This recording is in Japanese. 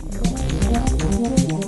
Yeah, yeah, yeah.